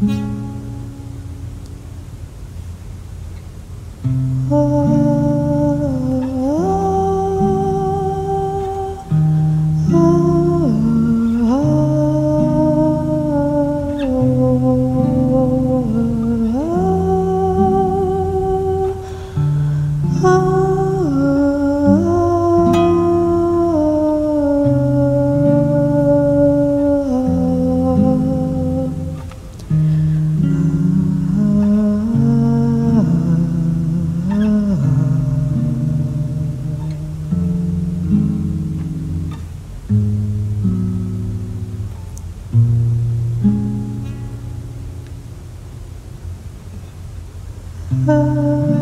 Mm-hmm. Oh.